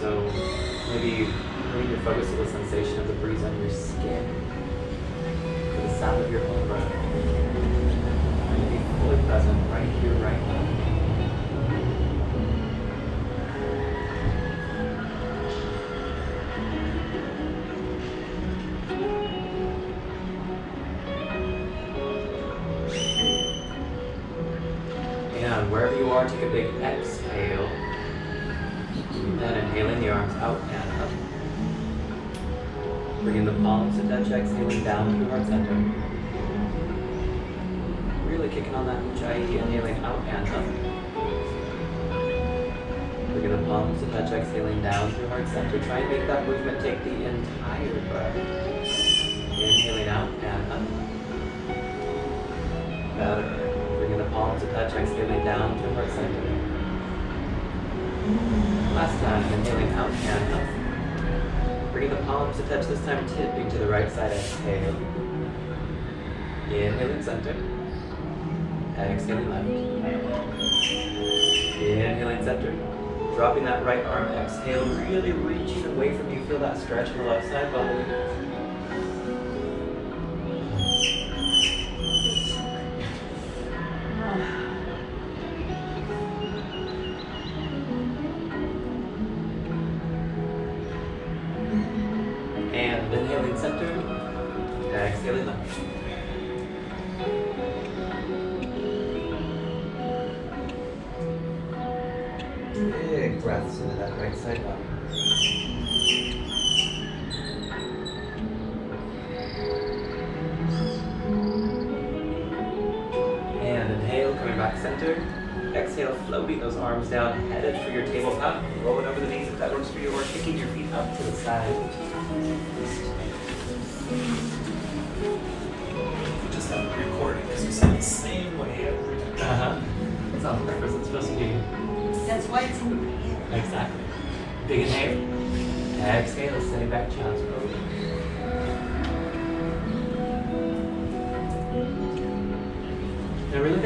So kicking on that HIE and out and up. We're gonna palms and touch exhaling down through heart center. Try and make that movement take the entire breath. Inhaling out and up. Better. Bringing the palms to touch, exhaling down through heart center. Last time, inhaling out and up. Bringing the palms to touch this time, tipping to the right side, exhale. Inhaling center. Exhaling left. Inhaling center. Dropping that right arm, exhale, really reaching away from you. Feel that stretch in the left side body.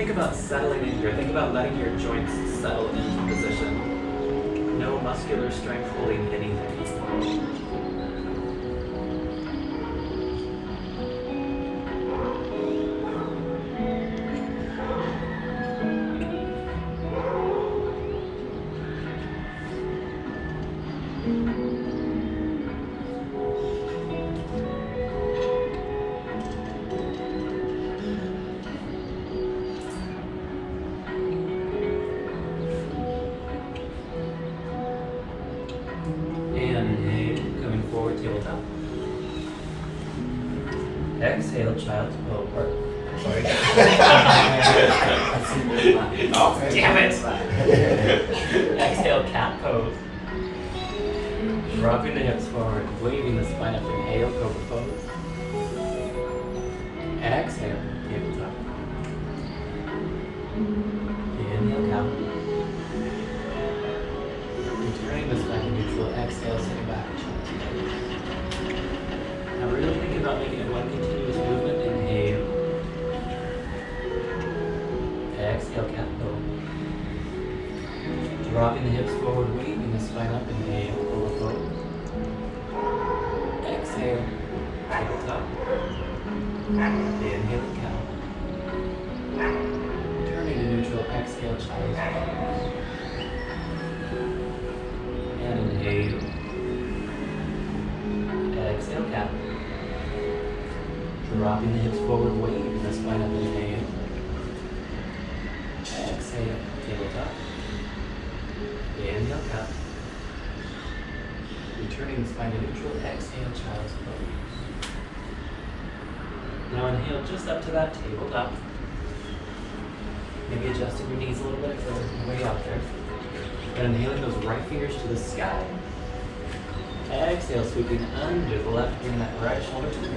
think about settling in here. Think about letting your joints settle into position. No muscular strength holding anything. child. exhale, sweeping under the left, bring that right shoulder. to the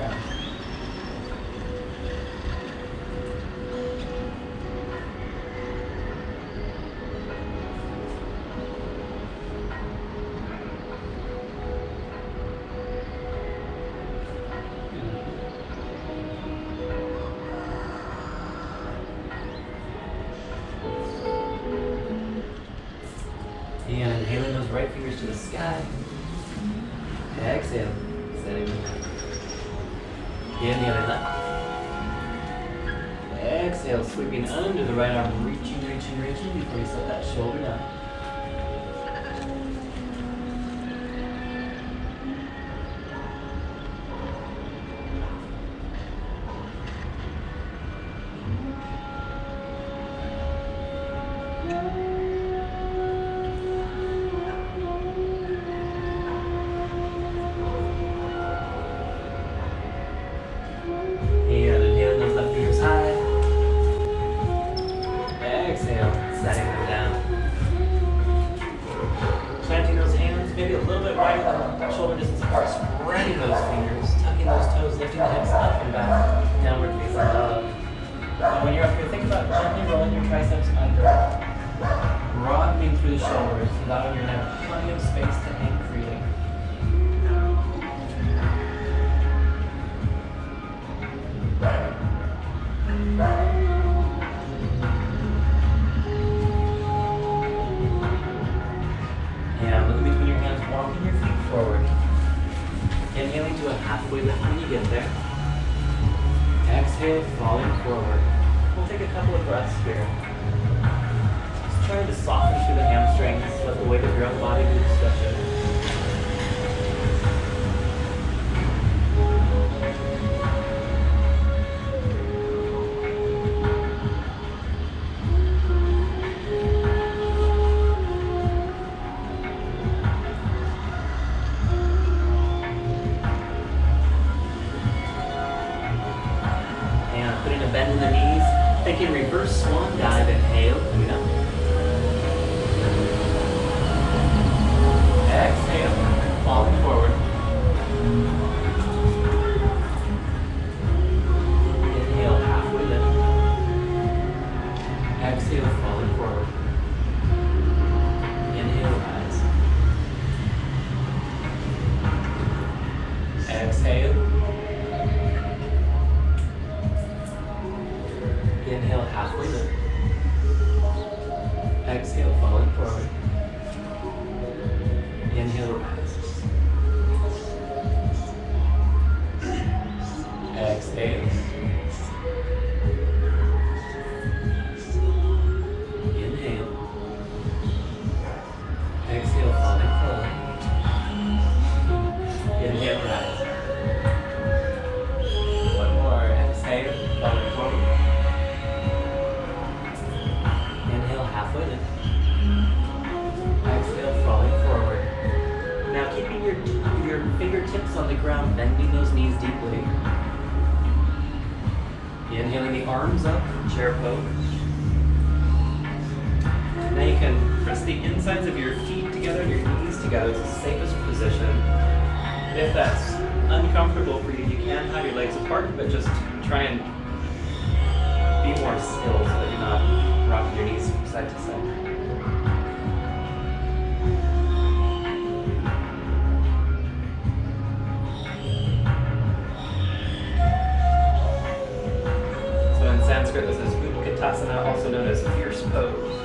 pose.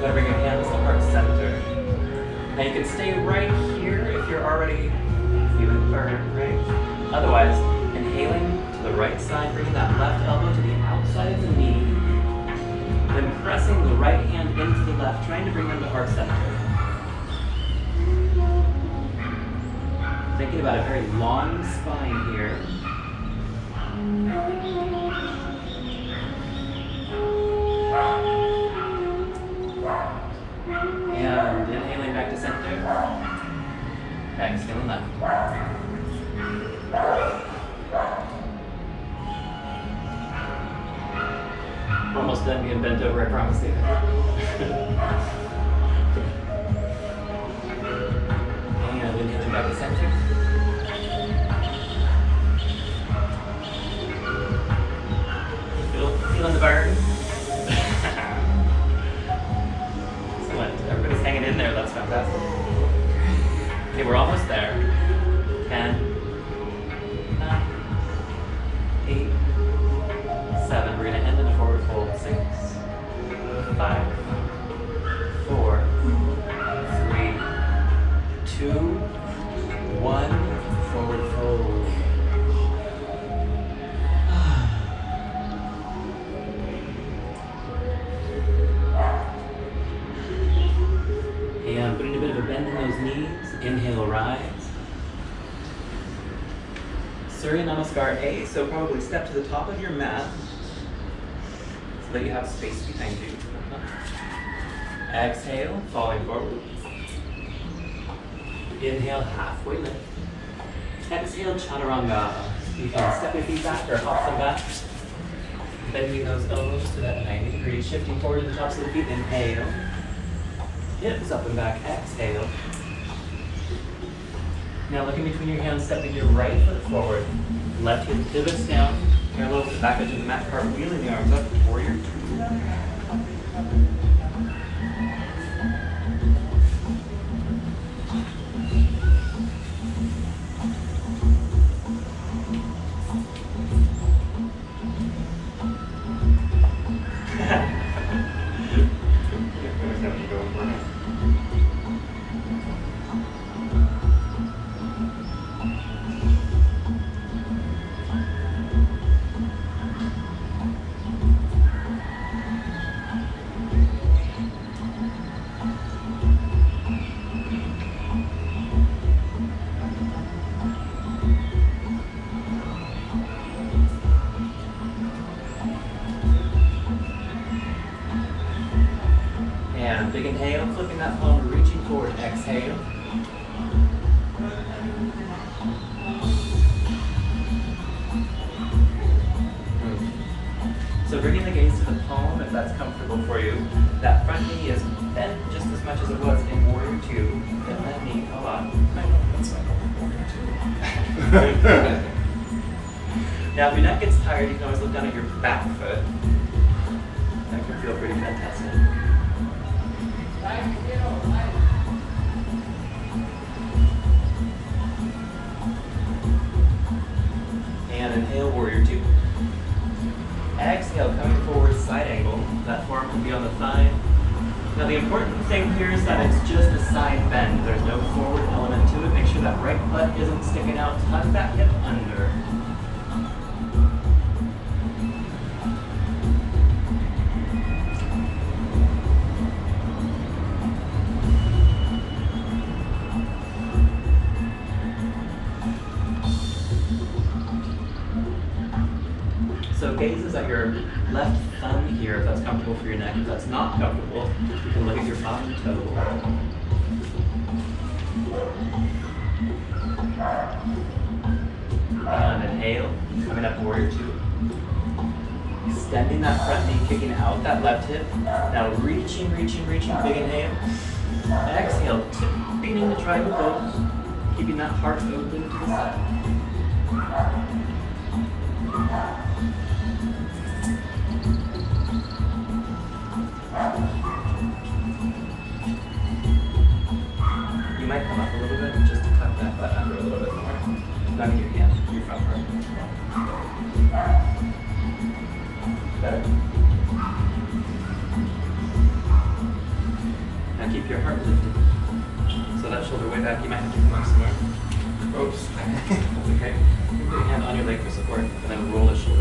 Gonna bring your hands to heart center. Now you can stay right here if you're already feeling burned, right? Otherwise, inhaling to the right side, bringing that left elbow to the outside of the knee, then pressing the right hand into the left, trying to bring them to heart center. thinking about a very long spine here. And inhaling back to center. Exhaling left. Almost done being bent over, I promise you. back to center. Feel, feeling the burn? Okay, we're almost there. 10, 9, 8, 7. We're going to end in a forward fold. 6, 5, Namaskar A, so probably step to the top of your mat so that you have space behind you. Exhale, falling forward. Inhale, halfway lift. Exhale, chaturanga. You can step your feet back or hop them back. Bending those elbows to that 90 degree, shifting forward to the tops of the feet. Inhale. Hips up and back. Exhale. Now looking between your hands, stepping your right foot forward. Left hip pivots down. Parallel to the back edge of the mat, cartwheeling the arms up. Warrior that's not comfortable, you can look at your bottom toe. And inhale, coming up warrior two. Extending that front knee, kicking out that left hip. Now reaching, reaching, reaching, big inhale. Exhale, tipping in the triangle pose. Keeping that heart open to the side. A little bit more. Your front part. Better. Now keep your heart lifted. So that shoulder way back, you might have to come up some more. Oops. That's okay. Put your hand on your leg for support, and then roll the shoulder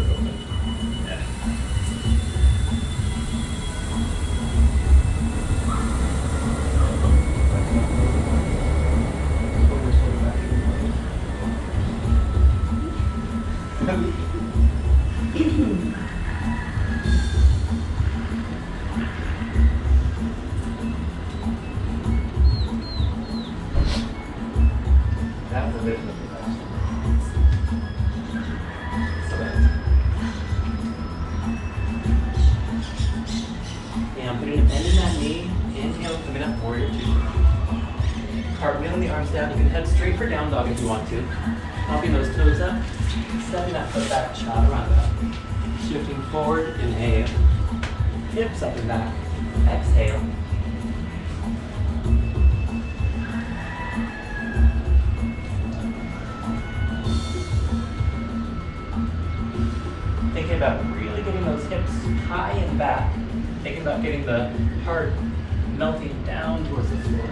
Exhale. Thinking about really getting those hips high and back. Thinking about getting the heart melting down towards the floor.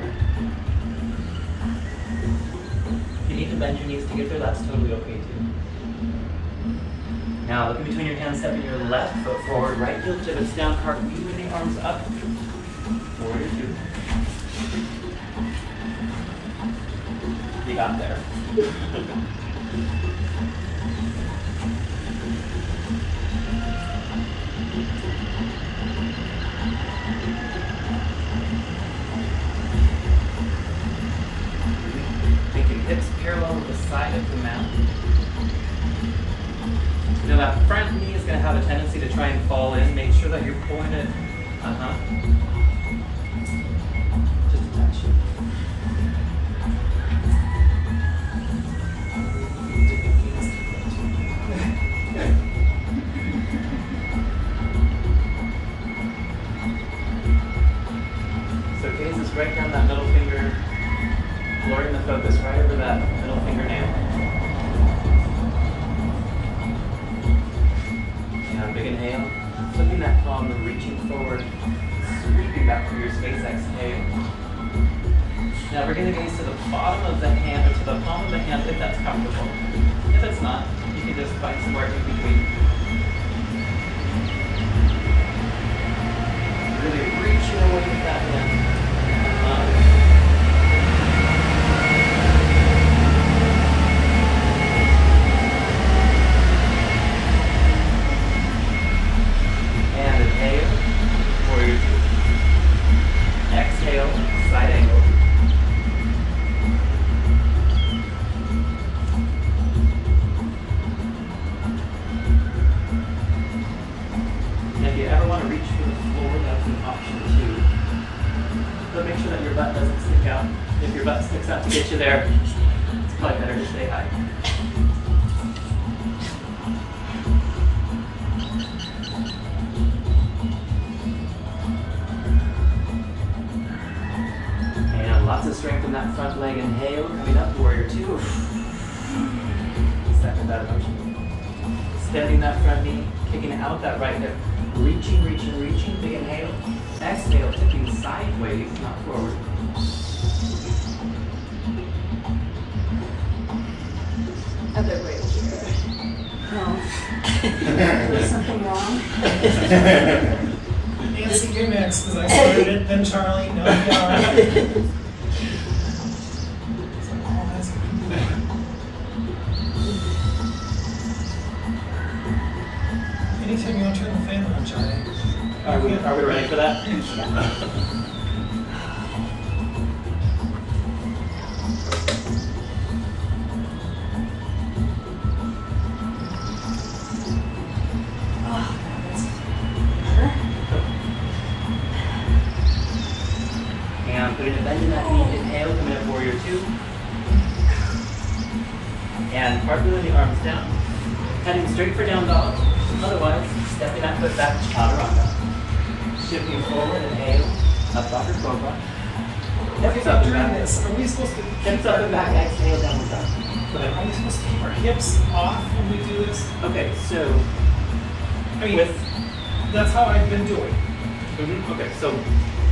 If you need to bend your knees to get there, that's totally okay too. Now, looking between your hands, stepping your left foot forward, right heel pivots down, cartwheel arms up. You got there. Thinking hips parallel with the side of the mat. Now that front knee is going to have a tendency to try and fall in. Make sure that you're pointed. it Uh-huh.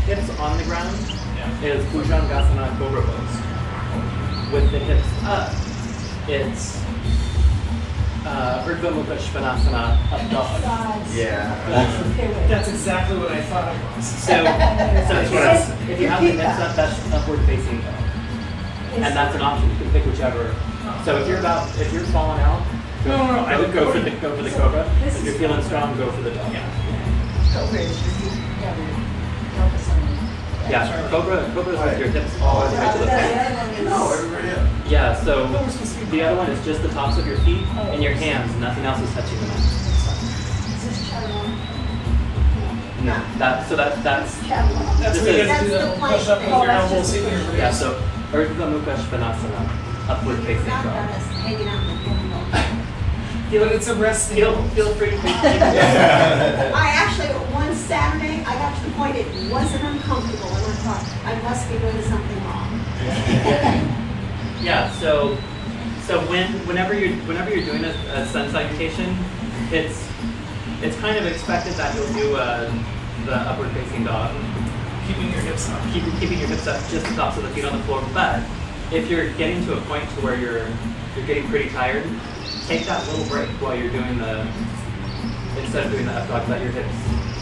hips on the ground yeah. is Bhujangasana Cobra Pose. With the hips up, it's uh, Urdhva Mukha Svanasana up dog. Yeah. that's exactly what I thought it was. So, so if you have the hips up, that's upward facing dog. And that's an option. You can pick whichever. So if you're about, if you're falling out, go, no, no, no, I would go, for the go for the so cobra. If you're feeling strong, go for the dog. Yeah. Yeah, cobra, Cobra, is with your hips all the way to the floor. No, yeah. So the other one is just the tops of your feet and your hands. Nothing else is touching them. No, that, so that, that's... That's, the push up. Yeah, so Urdhva Mukha Svanasana, upward facing dog. but it's a rest. Feel, feel free to. I actually Saturday, I got to the point it wasn't uncomfortable, and I thought, I must be doing something wrong. Yeah, so so when whenever you're whenever you're doing a, a sun salutation, it's it's kind of expected that you'll do uh, the upward facing dog, Keeping your hips up. keeping keeping your hips up just the tops of the feet on the floor. But if you're getting to a point to where you're you're getting pretty tired, take that little break while you're doing the instead of doing the up dog, let your hips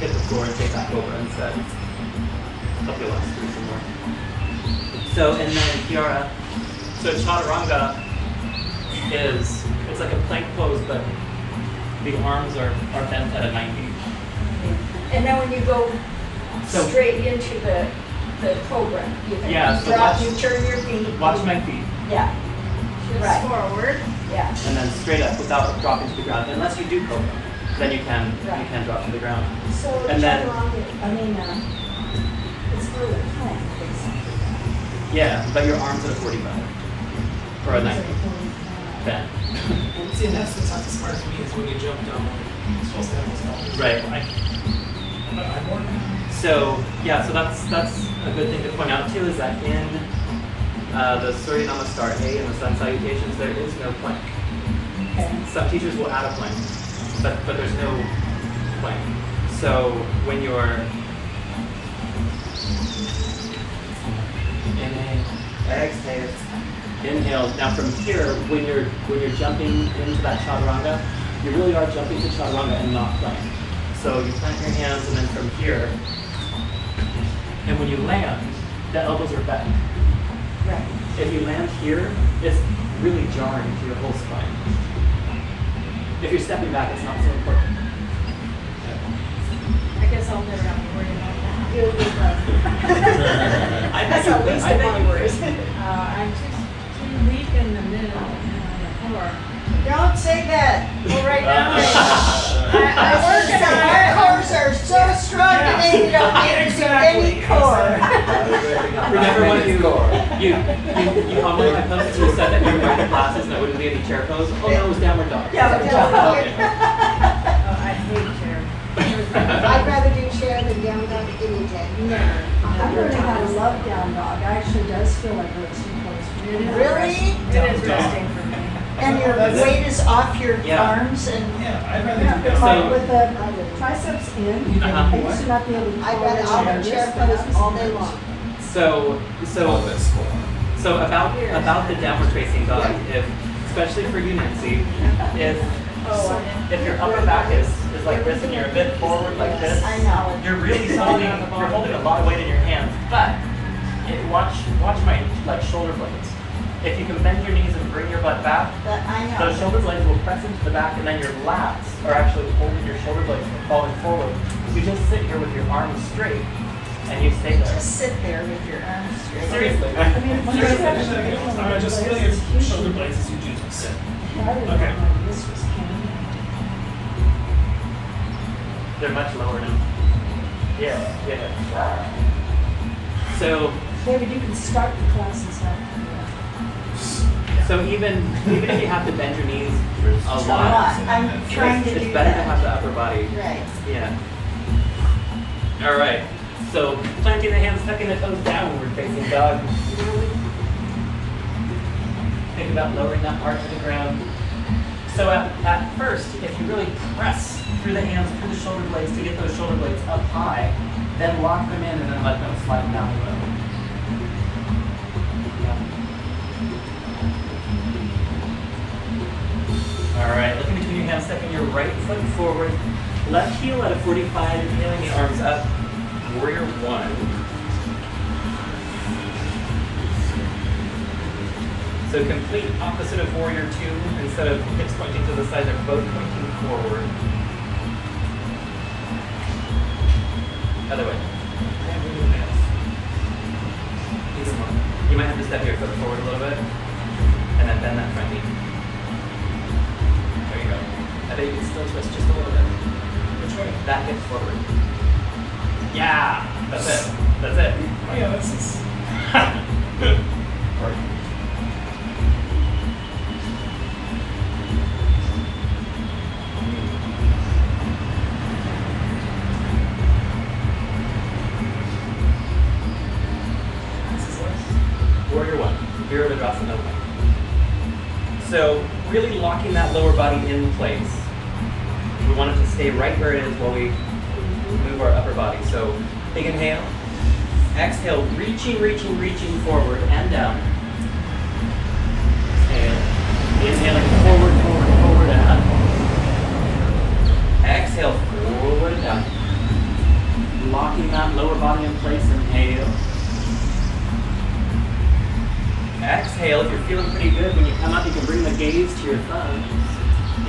hit the floor and take that cobra instead. Help you last through some more. So and then Kiara. So chaturanga is it's like a plank pose, but the arms are, are bent at a 90. And then when you go So- straight into the, the cobra, you can Yeah, so drop, watch- you turn your feet. Watch my feet, Yeah, Right. Forward. yeah. and then straight up without dropping to the ground. Unless you do cobra, then you can you can drop to the ground. So And then- chaturanga, I mean, uh, it's for the plank. Yeah, but your arms at a 45 or a 90 bend. See, and that's the toughest part for me is when you jump down. You're supposed to have those elbows. Right. I'm So yeah, so that's that's a good thing to point out too is that in uh, the Surya Namaskar A and the Sun Salutations there is no plank. Okay. Some teachers will add a plank, but but there's no plank. So when you're inhale, exhale, inhale. Now from here, when you're when you're jumping into that chaturanga, you really are jumping to chaturanga and not plank. So you plant your hands and then from here, and when you land, the elbows are bent. Right. If you land here, it's really jarring to your whole spine. If you're stepping back, it's not so important. I guess I'll never have to worry about that. You'll be fine. I That's bet at least I of bet my you worries. Uh, I'm just too weak in the middle and on the floor. Don't say that. Well, right now, I, I I, I work on My it. cores are so strong today, you don't need to any core. Remember when you you you, you of my posts said that you were wearing glasses and it wouldn't be any chair pose? Oh no, it was downward dog. Downward dog. Oh, I hate chair. I'd rather do chair than down dog any day. Never. I'm learning how to love down dog. It actually does feel like resting place. It is Really? It is resting for. And your weight is off your Yeah. arms and Yeah, I'd rather Yeah, do that. So- with the triceps in, Uh-huh. I used to not be able to. I'd rather, I'll have chair pose all day long. So so so about about the downward facing dog, if especially for you Nancy, if Oh, if your upper back is, is like this and you're a bit forward like this, I know. you're really holding you're holding a lot of weight in your hands. But it, watch watch my like shoulder blades. If you can bend your knees and bring your butt back, But I those shoulder blades will press into the back, and then your lats are actually holding your shoulder blades from falling forward. You just sit here with your arms straight, and you stay there. Just sit there with your arms straight. Seriously. I mean, Here's the thing, here's the thing. All right, just feel your shoulder blades as you do sit. Okay. This was kind They're much lower now. Yeah, yeah. So, David, you can start the classes out. So even even if you have to bend your knees a A lot, lot. I'm trying it's, to it's do better to have the upper body. Right. Yeah. All right. So planting the hands, tucking the toes downward, facing dog. Think about lowering that arch to the ground. So at, at first, if you really press through the hands, through the shoulder blades to get those shoulder blades up high, then lock them in and then let them slide down the All right, looking between your hands, stepping your right foot forward, left heel at a 45, inhaling the arms up, warrior one. So complete opposite of warrior two, instead of hips pointing to the side, they're both pointing forward. Other way. You might have to step your foot forward a little bit, and then bend that front knee. There you go. I bet you can still twist just a little bit. Which way? That hip forward. Yeah, that's it. That's it. Oh yeah, that's just. This is what- Warrior one, Virabhadrasana one. So really locking that lower body in place. We want it to stay right where it is while we move our upper body. So big inhale. Exhale, reaching, reaching, reaching forward and down. Exhale. Inhaling forward, forward, forward and up. Exhale, forward and down. Locking that lower body in place. Inhale. Exhale, if you're feeling pretty good, when you come up, you can bring the gaze to your thumbs.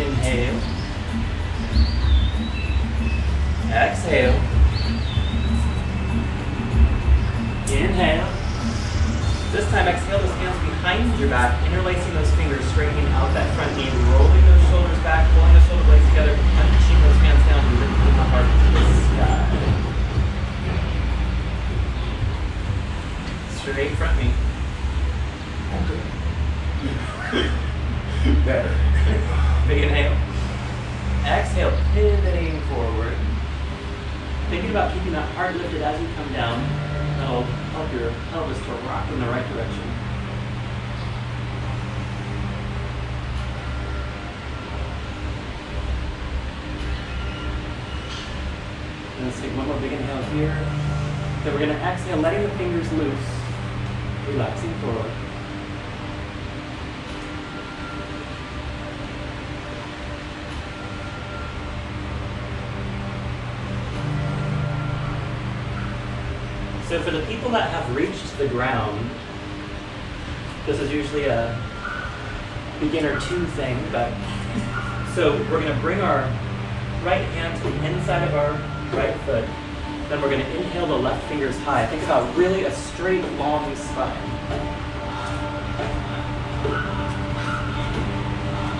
Inhale. Exhale. Inhale. This time, exhale those hands behind your back, interlacing those fingers, straightening out that front knee, rolling those shoulders back, pulling the shoulder blades together, punching those hands down, and lifting the heart to the sky. Straight front knee. Okay. Better. Big inhale. Exhale, pivoting forward. Thinking about keeping that heart lifted as you come down. That'll help your pelvis to rock in the right direction. Let's take one more big inhale here. Then we're going to exhale, letting the fingers loose, relaxing forward. So for the people that have reached the ground, this is usually a beginner two thing, but so we're gonna bring our right hand to the inside of our right foot. Then we're gonna inhale the left fingers high. Think about really a straight, long spine.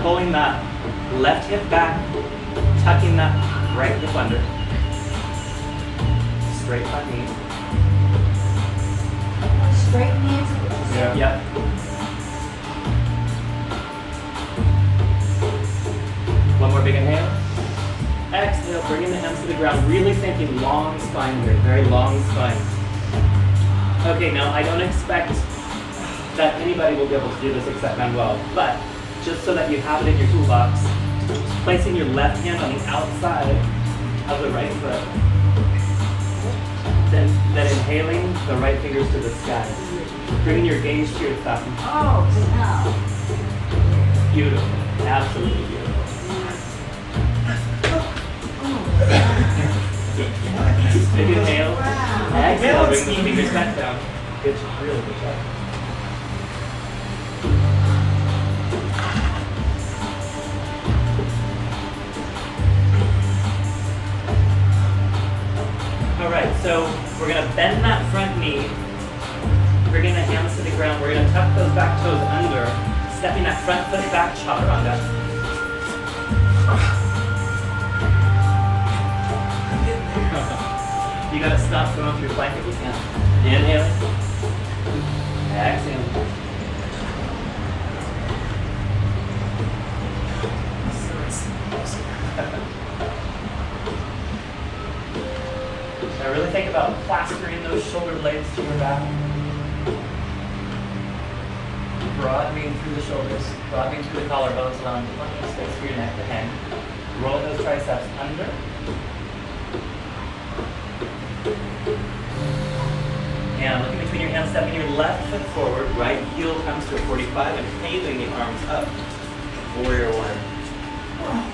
Pulling that left hip back, tucking that right hip under. Straight front knee. Straight knees. Yeah. Yep. One more big inhale. Exhale, bringing the hands to the ground, really thinking long spine here, very long spine. Okay, now I don't expect that anybody will be able to do this except Manuel, but just so that you have it in your toolbox, placing your left hand on the outside of the right foot. Then, then inhaling the right fingers to the sky. Bringing your gaze to your thumb. Oh, wow. Beautiful. Absolutely beautiful. Big inhale. Exhale, bring the fingers back down. Job. Really good. All right, so we're gonna bend that front knee, bringing the hands to the ground. We're gonna tuck those back toes under, stepping that front foot back, chaturanga. You gotta stop going through plank if you can. Inhale. Exhale. Now really think about plastering those shoulder blades to your back. Broadening through the shoulders, broadening through the collarbones, allowing plenty of space for your neck to hang. Rolling those triceps under. And looking between your hands, stepping your left foot forward, right heel comes to a 45, and hailing the arms up. Warrior one.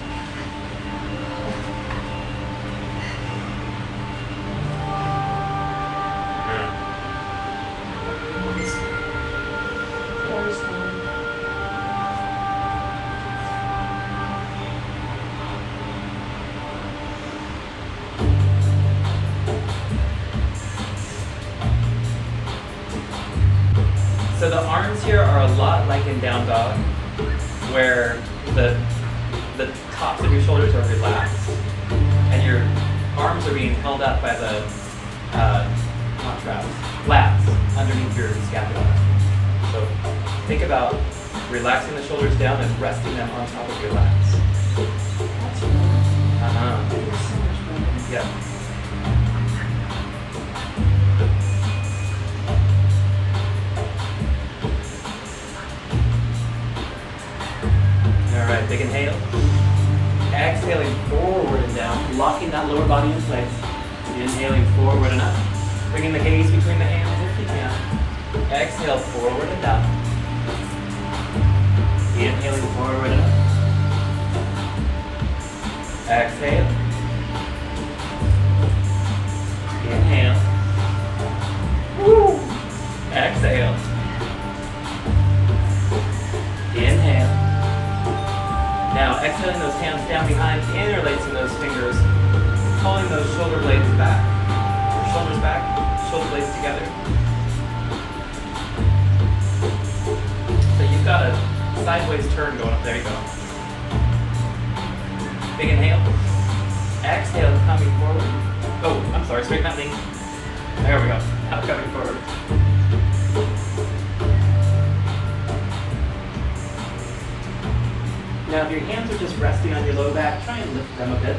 Your hands are just resting on your low back, try and lift them a bit.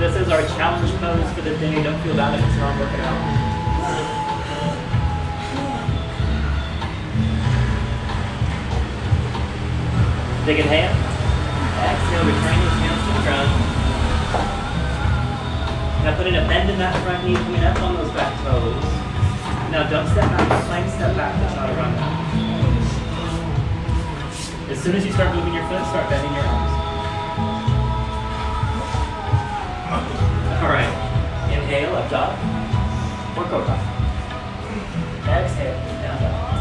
This is our challenge pose for the day. Don't feel bad if it's not working out. Big inhale. Exhale, return those hands to the ground. Now put in a bend in that front knee, coming up on those back toes. Now don't step back, plank step back to chaturanga. As soon as you start moving your foot, start bending your arms. All right. Inhale, up dog. Or cobra. Exhale, down dog.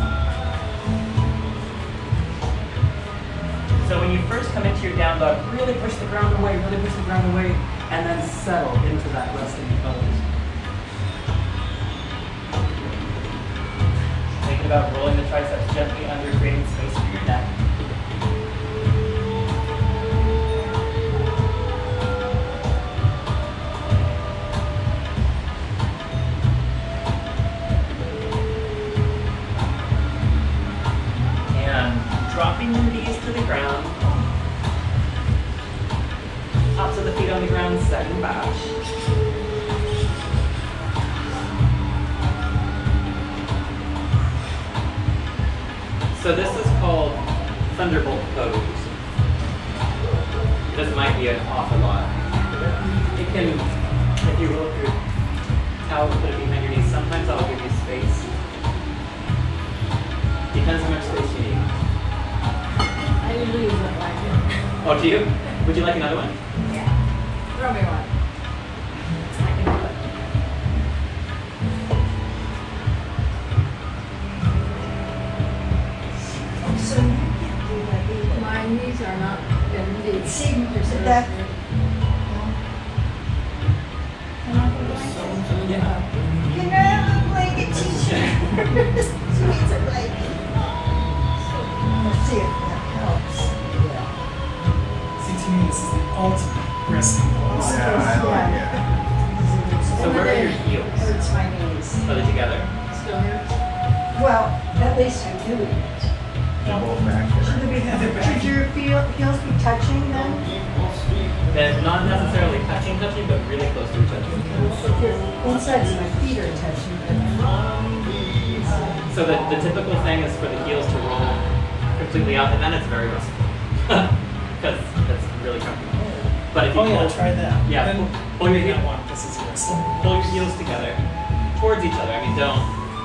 So when you first come into your down dog, really push the ground away, really push the ground away, and then settle into that resting pose. Thinking about rolling the triceps gently under, creating space feet on the ground, setting back. So this is called Thunderbolt Pose. This might be an awful lot. It can, if you roll your towel, put it behind your knees. Sometimes I'll give you space. Depends how much space you need. I usually use it like it. Oh, do you? Would you like another one?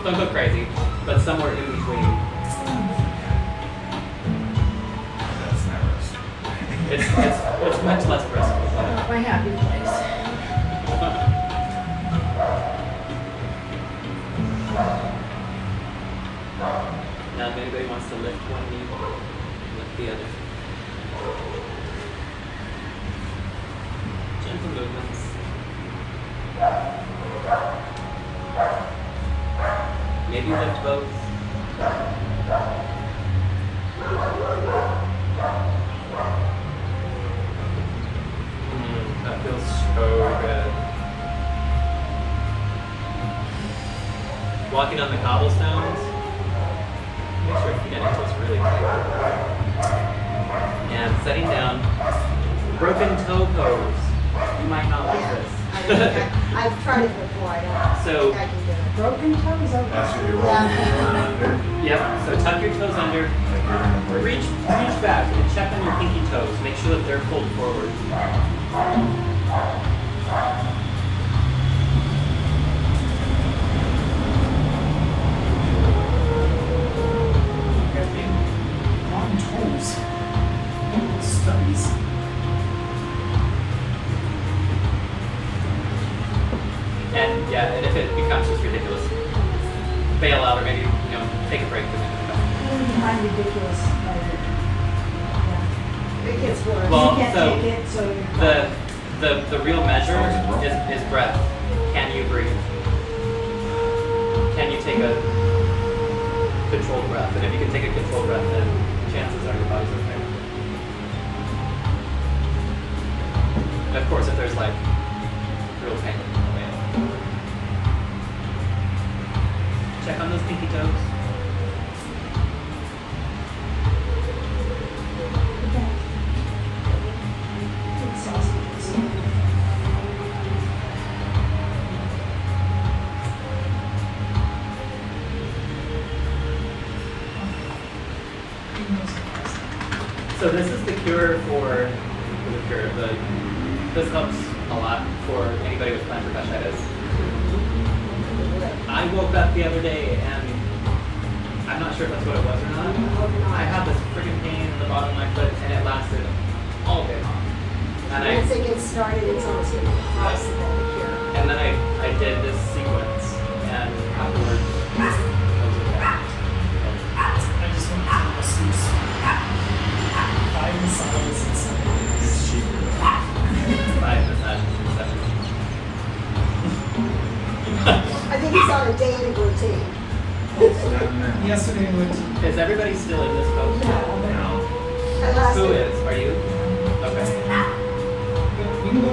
Don't go crazy.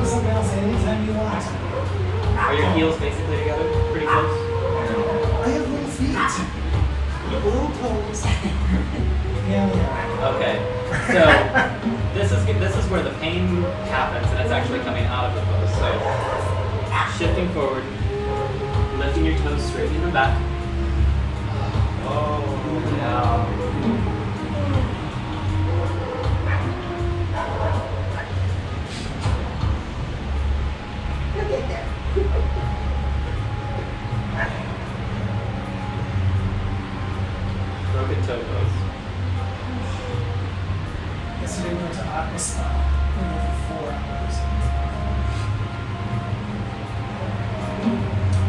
to something else anytime you want. Are your heels basically together? Pretty close? I have little feet. Little toes. yeah. Okay. So this is this is where the pain happens and it's actually coming out of the pose. So shifting forward, lifting your toes straight in the back. Oh yeah. Toes. Yesterday we went to We were for four hours.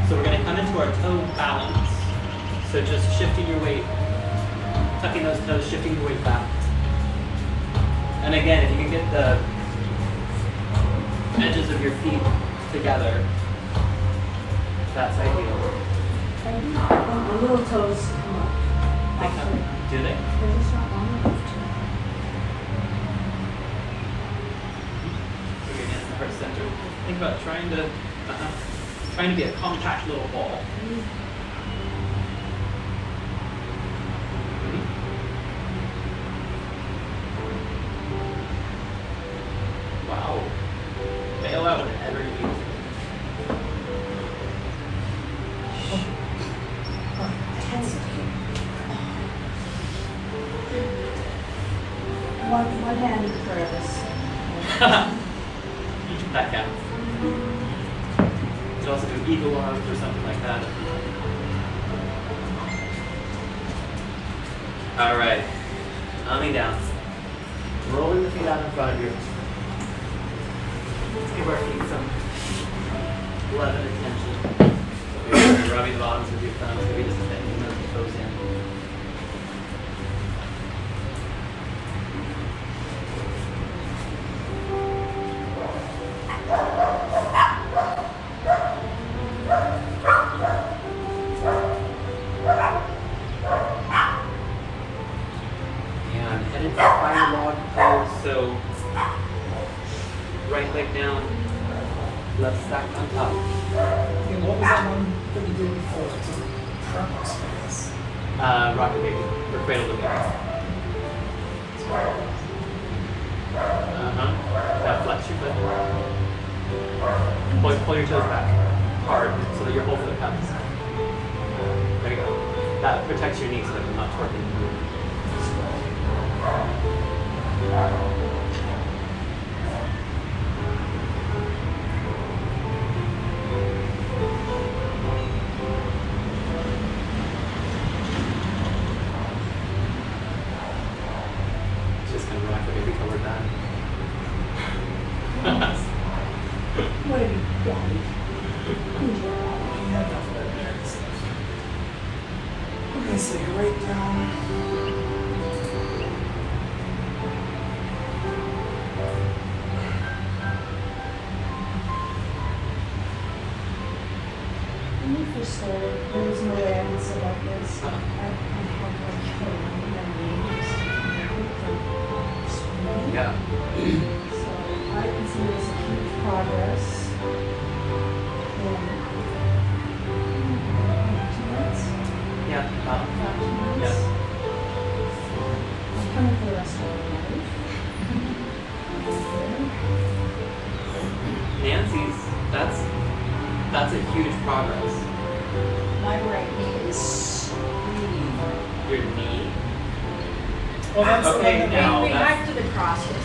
So we're going to come into our toe balance. So just shifting your weight, tucking those toes, shifting your weight back. And again, if you can get the edges of your feet together, that's ideal. And the little toes come up. They come, do they? They're just not long enough to. In the heart center. Think about trying to, uh trying to be a compact little ball. That's that's a huge progress. My right knee is screaming. Your knee. Well, that's Okay, the one now- We that's- back to the crosses.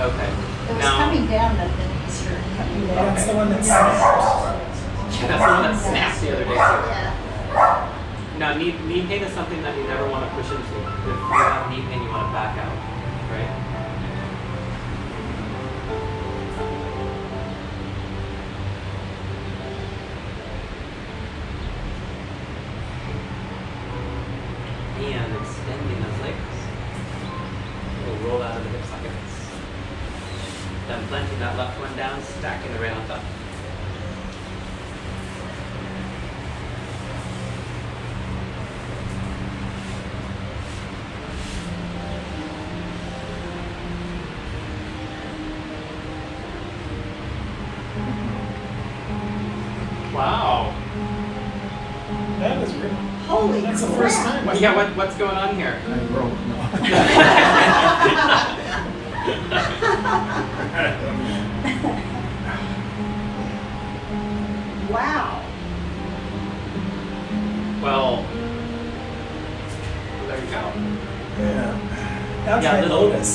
Okay. It was now. coming down that the knees started coming down. that's the one that snaps. Yeah, that's the one that snapped the other day too. Yeah. Now, knee, knee pain is something that you never want to push into. If you have knee pain, you want to back out, right? Holy That's the first time. What, yeah, what, what's going on here? I broke, Wow. Well, there you go. Yeah. Now Yeah, try little- Lotus.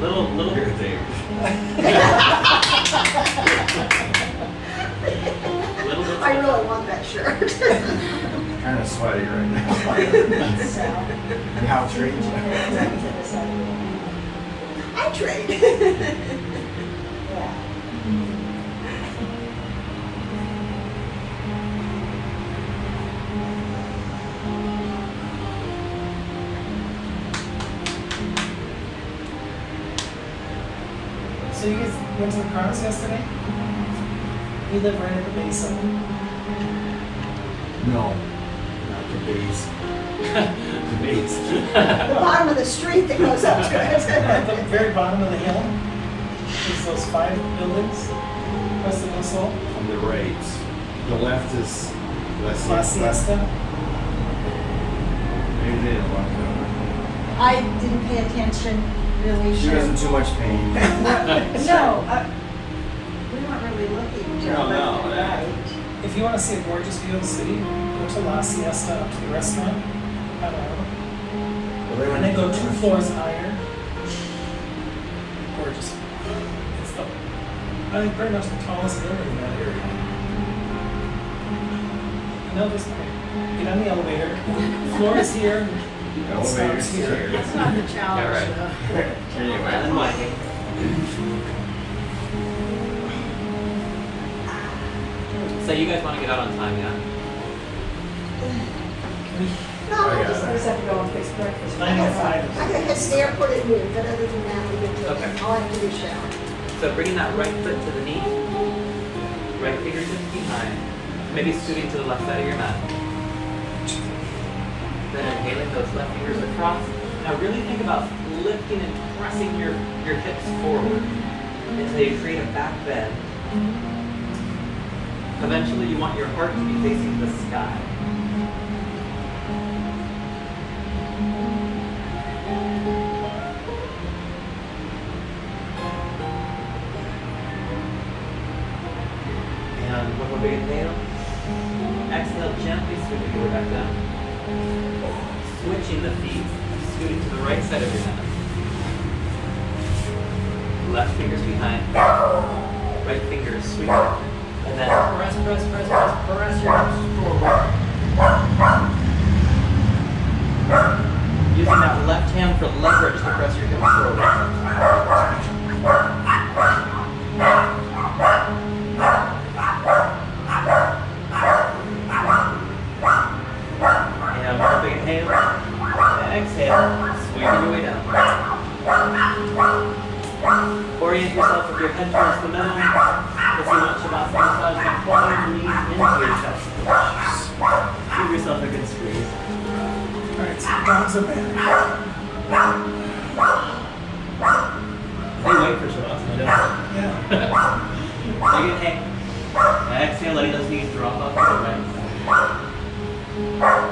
Little, little. Irritating. little. I really want that shirt. Kind of sweaty right now. So, How strange. to the side. I trade. Yeah. So you guys went to the Kronos yesterday? You live right at the base of it. No. Not the base. The base. The bottom of the street that goes up to At the it. very bottom of the hill is those five buildings west of the Sol. On the right. The left is La La Siesta. Siesta. Maybe they didn't walk over. I didn't pay attention really. She was in too much pain. No, uh, we weren't really looking, Joe. No, no, but- that- Right. If you want to see a gorgeous view of the city, go to La Siesta up to the restaurant. I don't know. Well, they And then go two floors higher. Gorgeous. It's the, I think pretty much the tallest building in that area. And they'll just get on the elevator. Floor is here. Elevator's stops here. here. That's not the challenge. Yeah, right. though. Anyway. And Mike. So you guys want to get out on time, yeah? No, I yeah. just, I just have to go and fix breakfast. Nine oh five. I gotta head to the airport at noon, but other than that, get to, do Okay. all I have to do is shower. So bringing that right foot to the knee, right fingertips behind, maybe scooting to the left side of your mat. Then inhaling those left fingers across. Now really think about lifting and pressing your, your hips forward until you create a back bend. Mm-hmm. Eventually you want your heart to be facing the sky. The feet, scooting to the right side of your mat. Left fingers behind. Right fingers sweep. And then press, press, press, press, press your hips forward. Using that left hand for leverage to press your hips forward. And one big inhale. Exhale. Squeezing your way down. Orient yourself your head towards the middle. If you want Shavasana massage, then pull your knees into your chest. Give yourself a good squeeze. Alright, so dogs are bad. They wait for Shavasana, don't Yeah. they? Big inhale. Exhale, letting those knees drop off to the right side.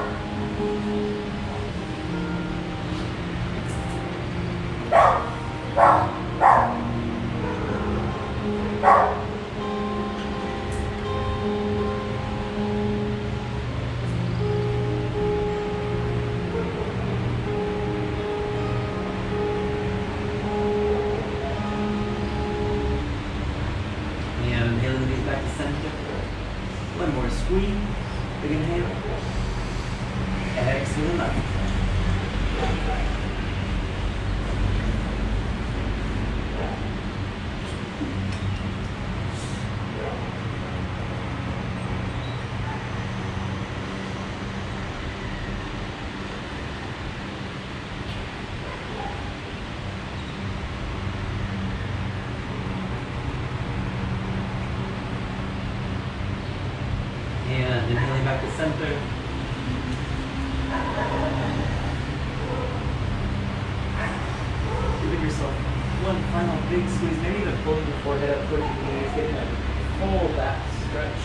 Stretch.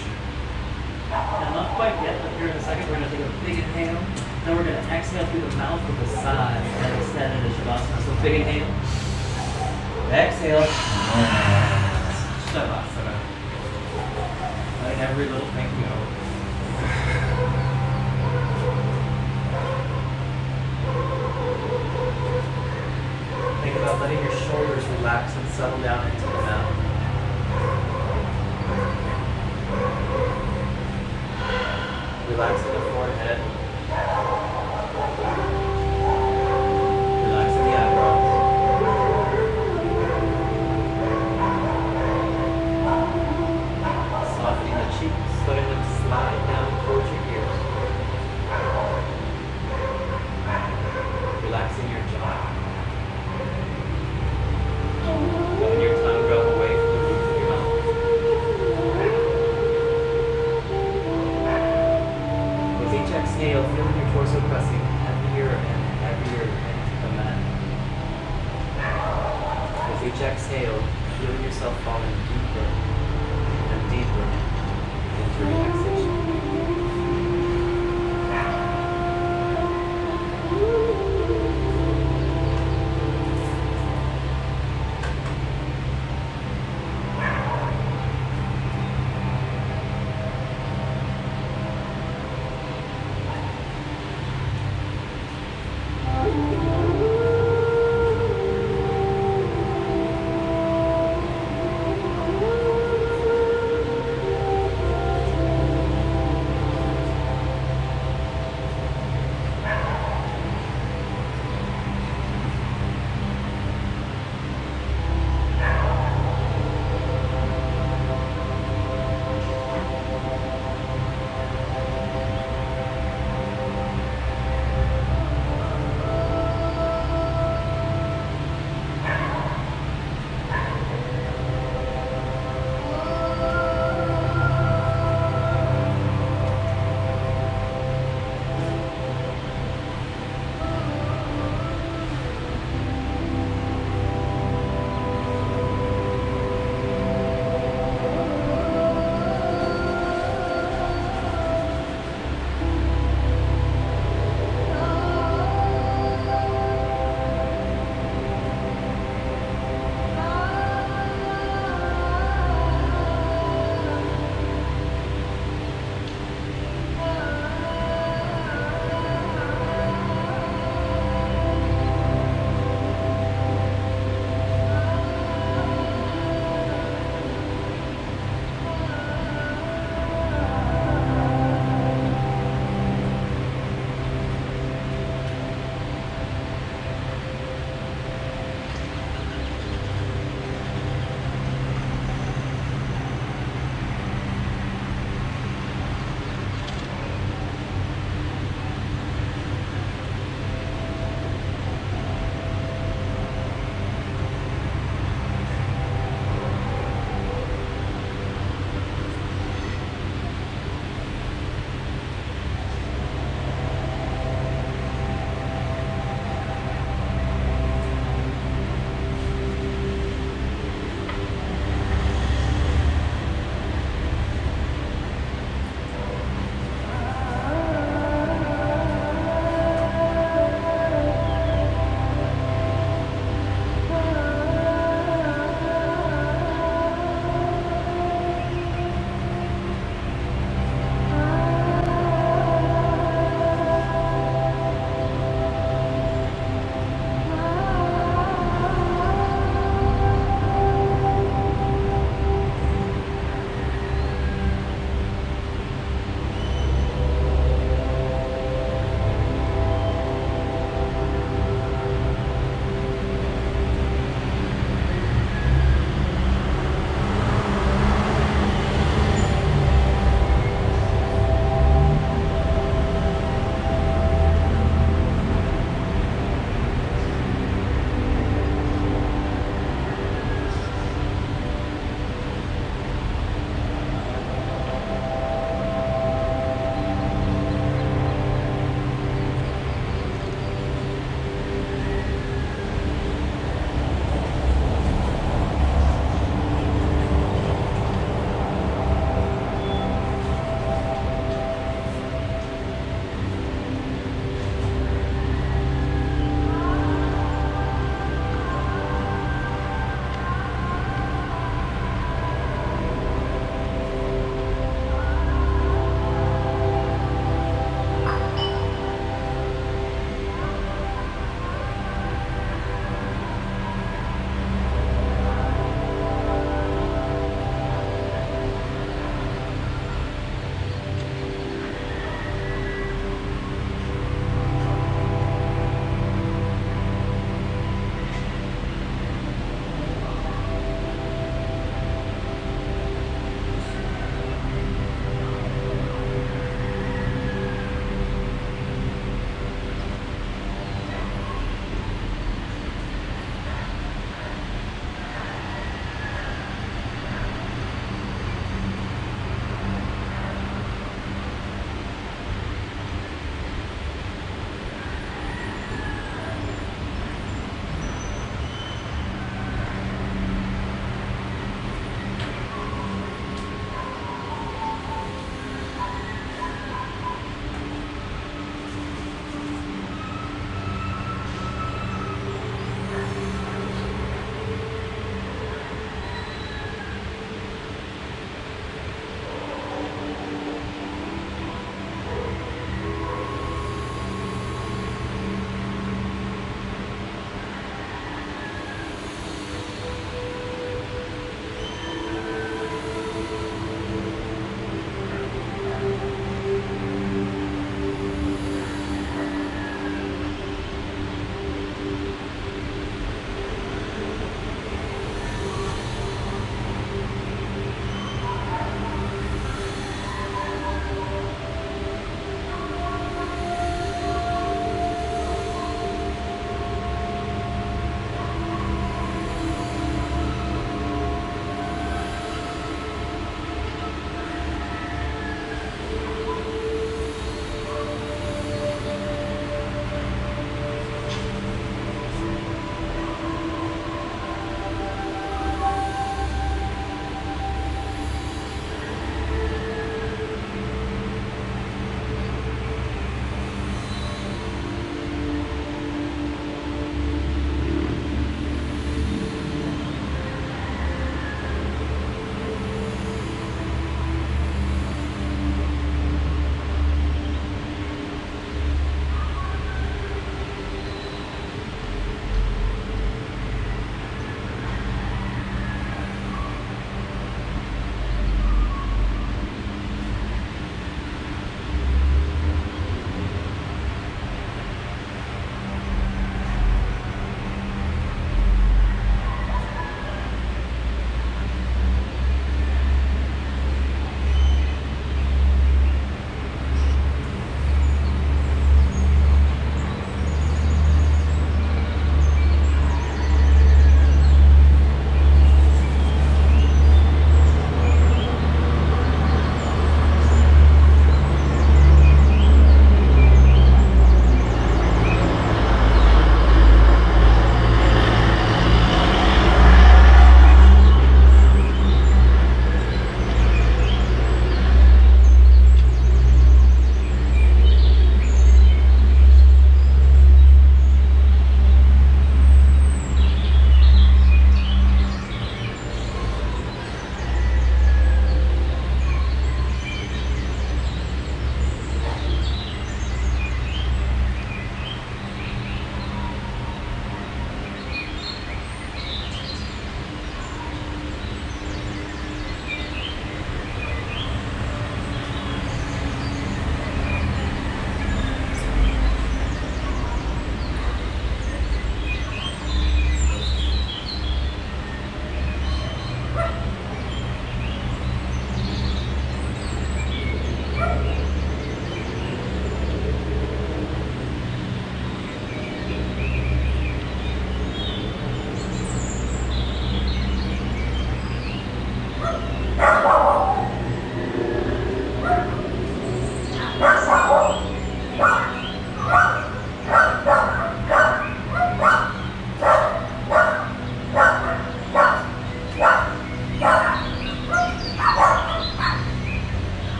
Not quite yet, but here in a second we're going to take a big inhale. Then we're going to exhale through the mouth with the side and extend into Shavasana. So big inhale. Exhale. Shavasana. Letting every little thing go. Think about letting your shoulders relax and settle down into the mat. Relaxing the forehead.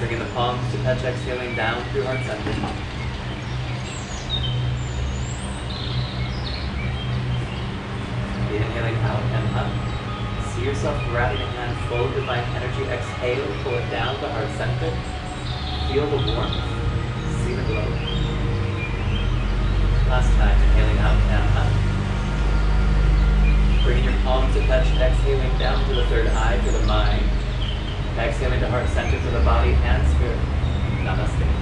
Bringing the palms to touch, exhaling down through heart center. Inhaling out and up. See yourself grabbing a handful of divine energy. Exhale, pull it down to heart center. Feel the warmth. See the glow. Last time, inhaling out and up. Bringing your palms to touch, exhaling down to the third eye for the mind. Exhaling to heart center for the body and spirit. Namaste.